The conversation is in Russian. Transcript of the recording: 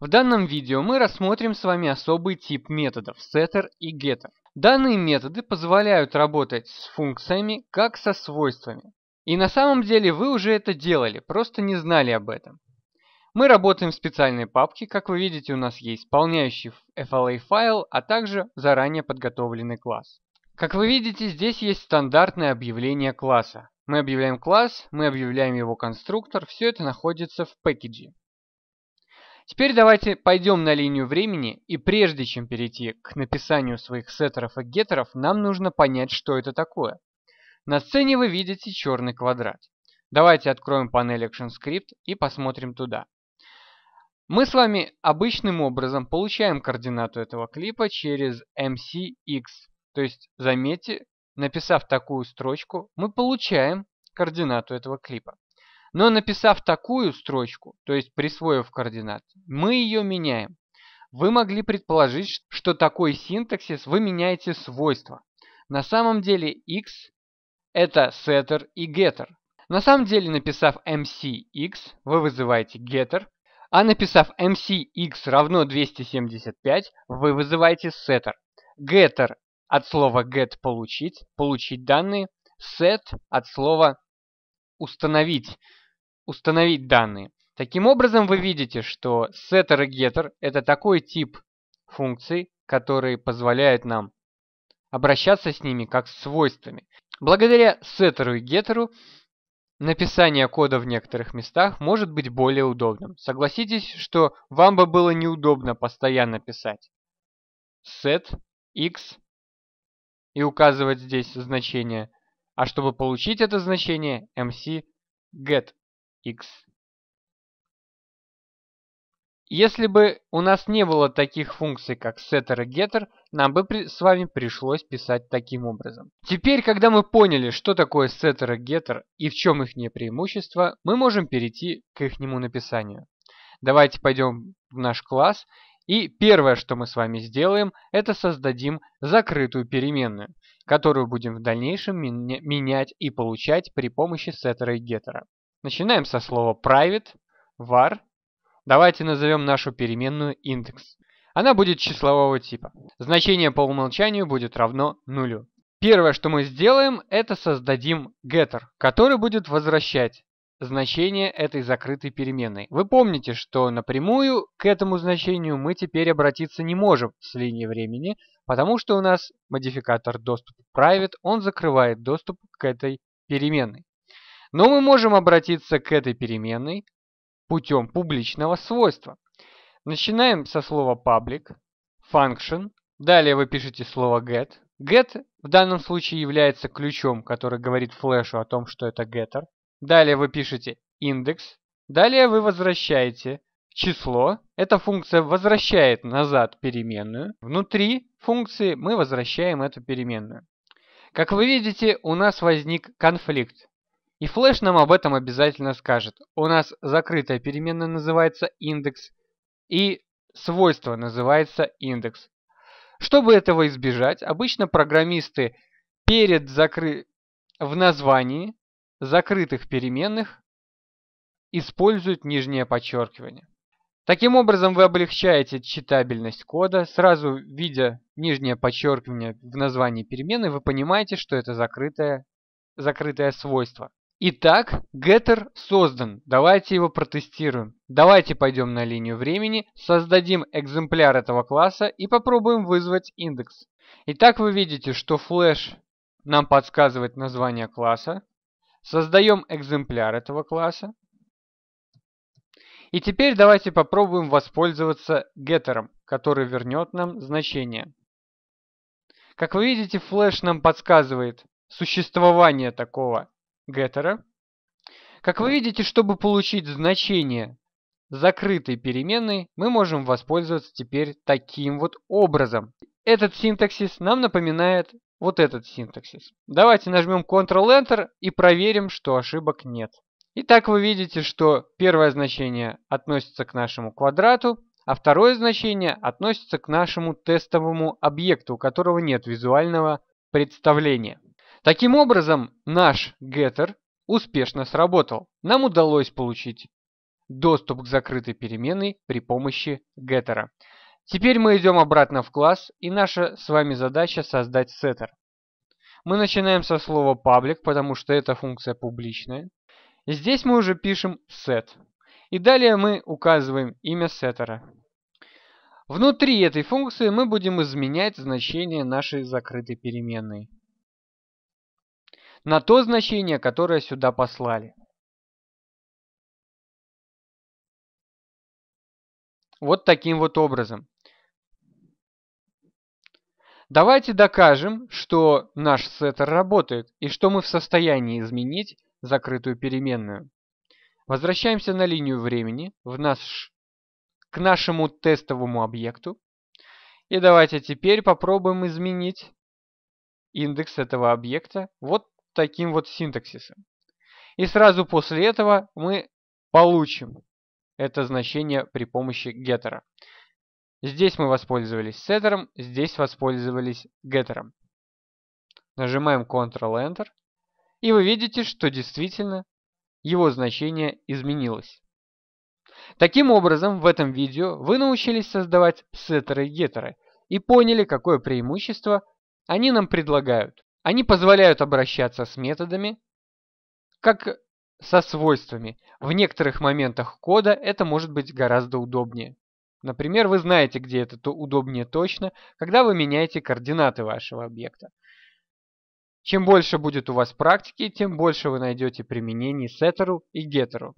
В данном видео мы рассмотрим с вами особый тип методов setter и getter. Данные методы позволяют работать с функциями как со свойствами. И на самом деле вы уже это делали, просто не знали об этом. Мы работаем в специальной папке, как вы видите у нас есть исполняющий FLA файл, а также заранее подготовленный класс. Как вы видите, здесь есть стандартное объявление класса. Мы объявляем класс, мы объявляем его конструктор, все это находится в пэкэдже. Теперь давайте пойдем на линию времени, и прежде чем перейти к написанию своих сеттеров и геттеров, нам нужно понять, что это такое. На сцене вы видите черный квадрат. Давайте откроем панель ActionScript и посмотрим туда. Мы с вами обычным образом получаем координату этого клипа через MCX. То есть, заметьте, написав такую строчку, мы получаем координату этого клипа. Но написав такую строчку, то есть присвоив координаты, мы ее меняем. Вы могли предположить, что такой синтаксис вы меняете свойства. На самом деле x это setter и getter. На самом деле, написав mcx, вы вызываете getter, а написав mcx равно 275, вы вызываете setter. Getter от слова get – получить, получить данные, set от слова установить, установить данные. Таким образом, вы видите, что setter и getter – это такой тип функций, который позволяет нам обращаться с ними как с свойствами. Благодаря setter и getter написание кода в некоторых местах может быть более удобным. Согласитесь, что вам бы было неудобно постоянно писать set x и указывать здесь значение, а чтобы получить это значение, mc get x. Если бы у нас не было таких функций, как setter и getter, нам бы с вами пришлось писать таким образом. Теперь, когда мы поняли, что такое setter и getter и в чем их преимущество, мы можем перейти к их написанию. Давайте пойдем в наш класс и первое, что мы с вами сделаем, это создадим закрытую переменную, которую будем в дальнейшем менять и получать при помощи setter и getter. Начинаем со слова private, var. Давайте назовем нашу переменную индекс. Она будет числового типа. Значение по умолчанию будет равно нулю. Первое, что мы сделаем, это создадим getter, который будет возвращать значение этой закрытой переменной. Вы помните, что напрямую к этому значению мы теперь обратиться не можем с линии времени, потому что у нас модификатор доступ private, он закрывает доступ к этой переменной. Но мы можем обратиться к этой переменной путем публичного свойства. Начинаем со слова public, function, далее вы пишете слово get. Get в данном случае является ключом, который говорит флешу о том, что это getter. Далее вы пишете индекс. Далее вы возвращаете число. Эта функция возвращает назад переменную. Внутри функции мы возвращаем эту переменную. Как вы видите, у нас возник конфликт. И флеш нам об этом обязательно скажет. У нас закрытая переменная называется индекс. И свойство называется индекс. Чтобы этого избежать, обычно программисты перед закры... в названии закрытых переменных используют нижнее подчеркивание. Таким образом, вы облегчаете читабельность кода. Сразу видя нижнее подчеркивание в названии перемены, вы понимаете, что это закрытое, закрытое свойство. Итак, getter создан. Давайте его протестируем. Давайте пойдем на линию времени, создадим экземпляр этого класса и попробуем вызвать индекс. Итак, вы видите, что flash нам подсказывает название класса. Создаем экземпляр этого класса. И теперь давайте попробуем воспользоваться геттером, который вернет нам значение. Как вы видите, флеш нам подсказывает существование такого геттера. Как вы видите, чтобы получить значение закрытой переменной, мы можем воспользоваться теперь таким вот образом. Этот синтаксис нам напоминает вот этот синтаксис. Давайте нажмем Ctrl-Enter и проверим, что ошибок нет. Итак, вы видите, что первое значение относится к нашему квадрату, а второе значение относится к нашему тестовому объекту, у которого нет визуального представления. Таким образом, наш getter успешно сработал. Нам удалось получить доступ к закрытой переменной при помощи getter. Теперь мы идем обратно в класс, и наша с вами задача создать setter. Мы начинаем со слова public, потому что эта функция публичная. Здесь мы уже пишем set. И далее мы указываем имя сеттера. Внутри этой функции мы будем изменять значение нашей закрытой переменной на то значение, которое сюда послали. Вот таким вот образом. Давайте докажем, что наш сеттер работает и что мы в состоянии изменить закрытую переменную. Возвращаемся на линию времени в наш, к нашему тестовому объекту. И давайте теперь попробуем изменить индекс этого объекта вот таким вот синтаксисом. И сразу после этого мы получим это значение при помощи getter. Здесь мы воспользовались сеттером, здесь воспользовались getterом. Нажимаем Ctrl-Enter, и вы видите, что действительно его значение изменилось. Таким образом, в этом видео вы научились создавать сеттеры и геттеры и поняли, какое преимущество они нам предлагают. Они позволяют обращаться с методами, как со свойствами. В некоторых моментах кода это может быть гораздо удобнее. Например, вы знаете, где это то удобнее точно, когда вы меняете координаты вашего объекта. Чем больше будет у вас практики, тем больше вы найдете применений сеттеру и геттеру.